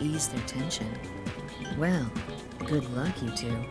ease their tension. Well, good luck, you two.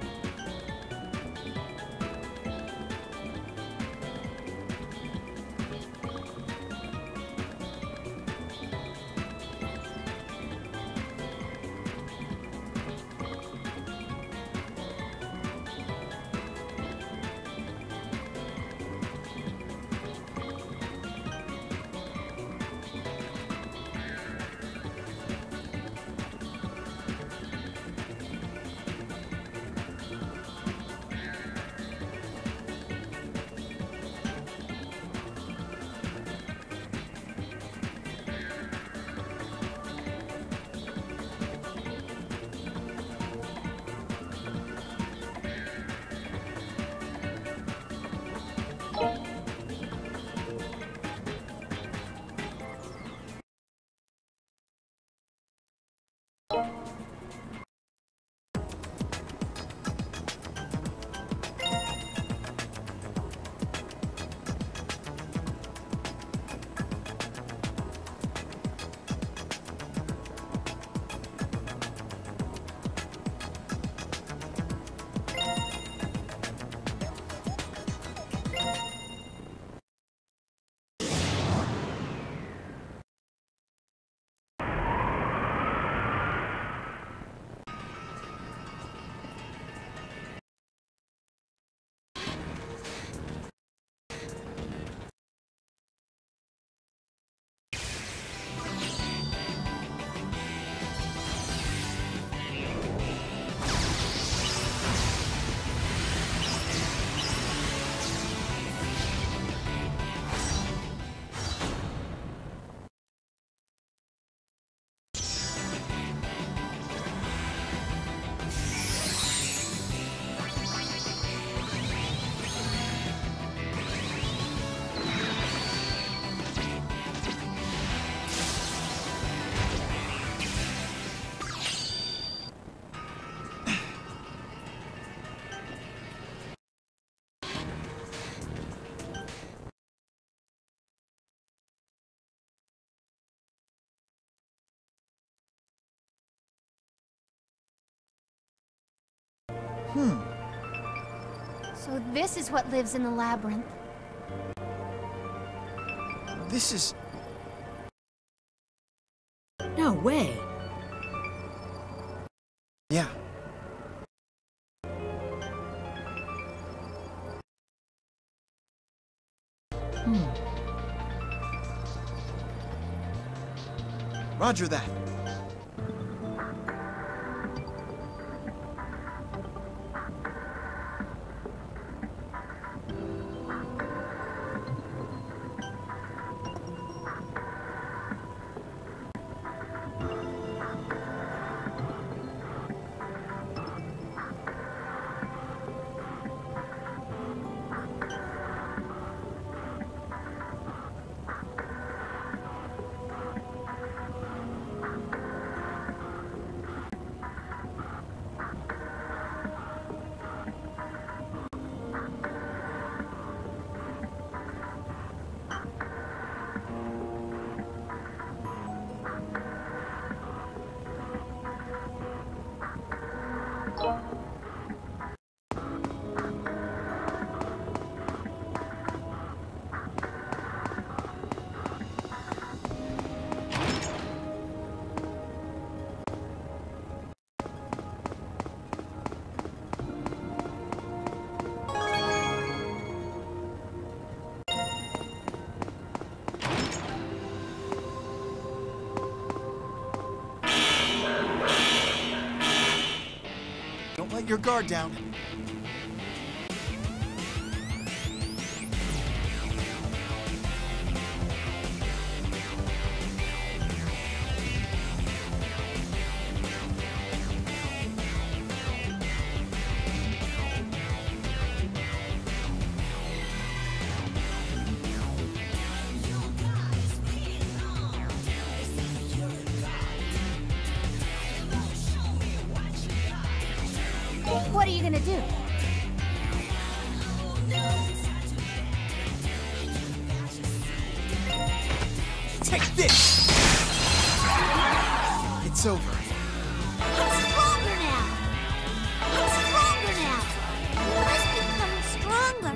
So this is what lives in the labyrinth. This is... No way. Yeah. Hmm. Roger that. Your guard down. gonna do? Take this! It's over. I'm stronger now! I'm stronger now! Become stronger!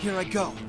Here I go.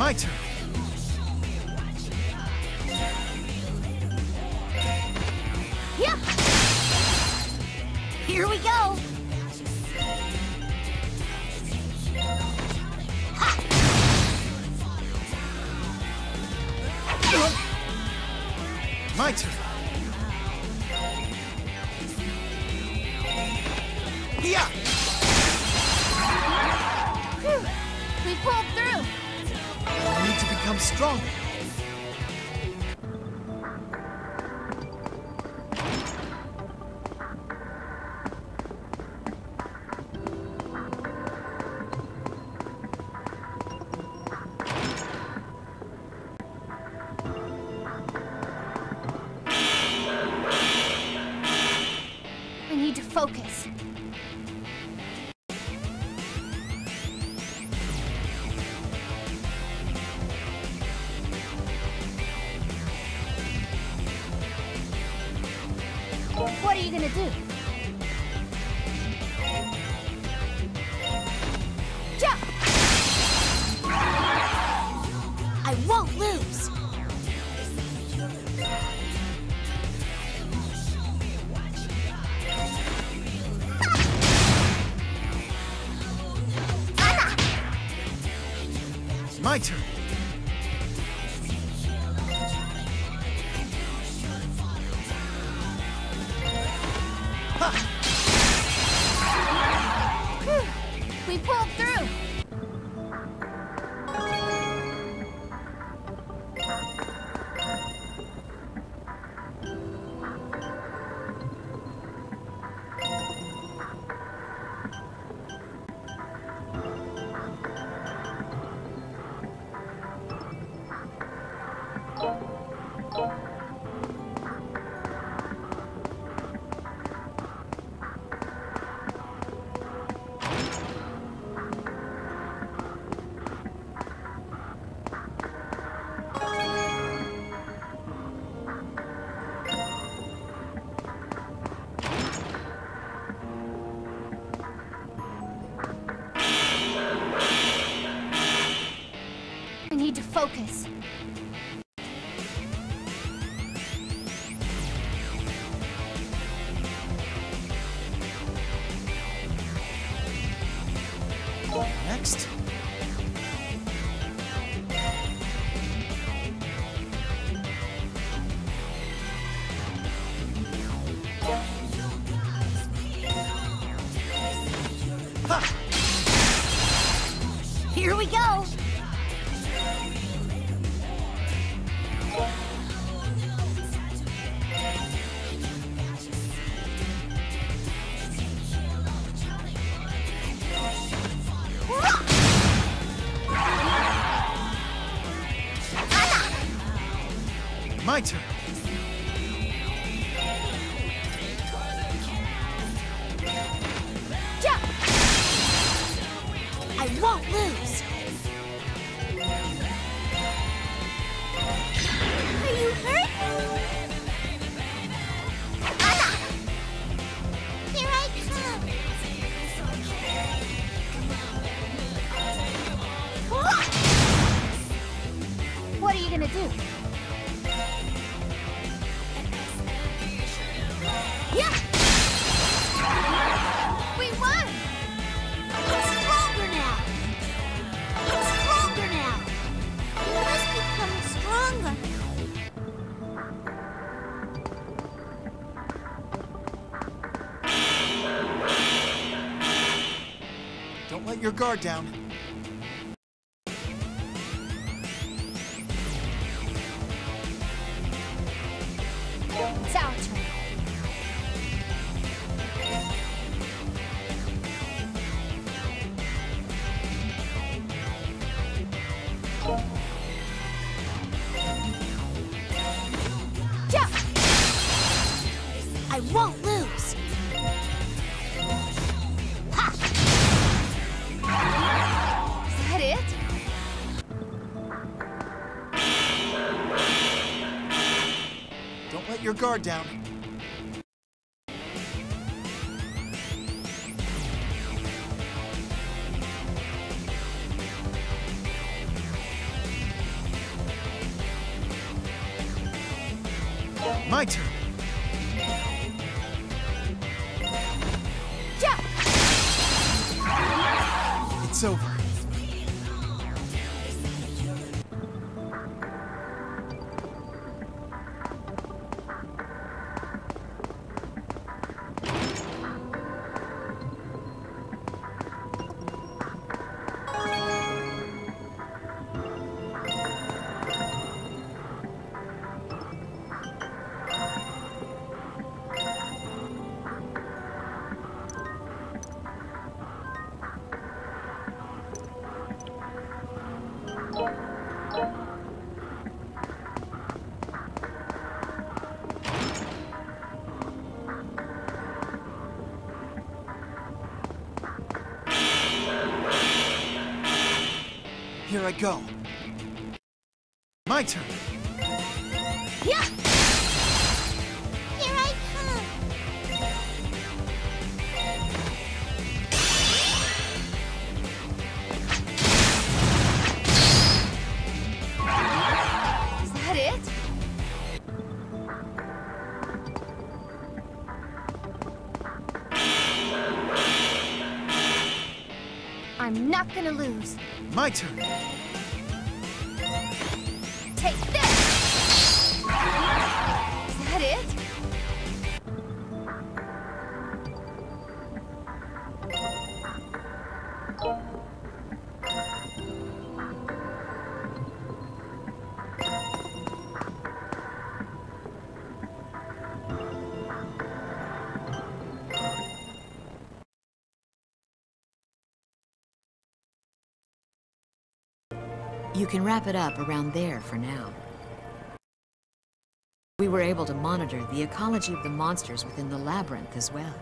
My turn. Yep! Here we go! My turn. What are you gonna do? Jump! I won't lose! My turn. Focus. Next. Here we go! My turn. Jump! I won't lose. Are you hurt? Here I come. What are you gonna do? Guard down. Your guard down. My turn. Jump! It's over. Go. My turn. Yeah! Here I come! Is that it? I'm not gonna lose. My turn. Take this! Is that it? You can wrap it up around there for now. We were able to monitor the ecology of the monsters within the labyrinth as well.